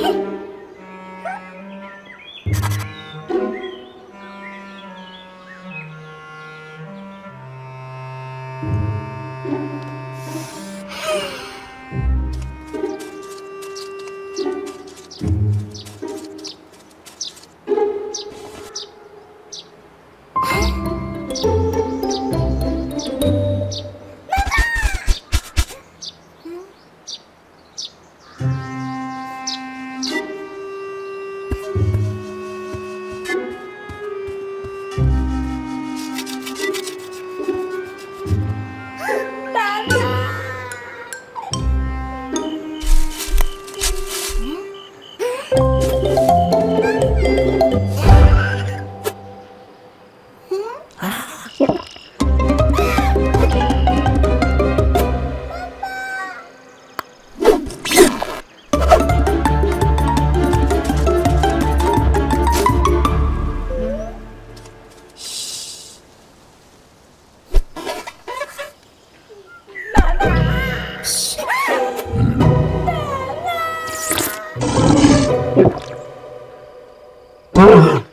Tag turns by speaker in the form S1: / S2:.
S1: Hmm.
S2: Oh.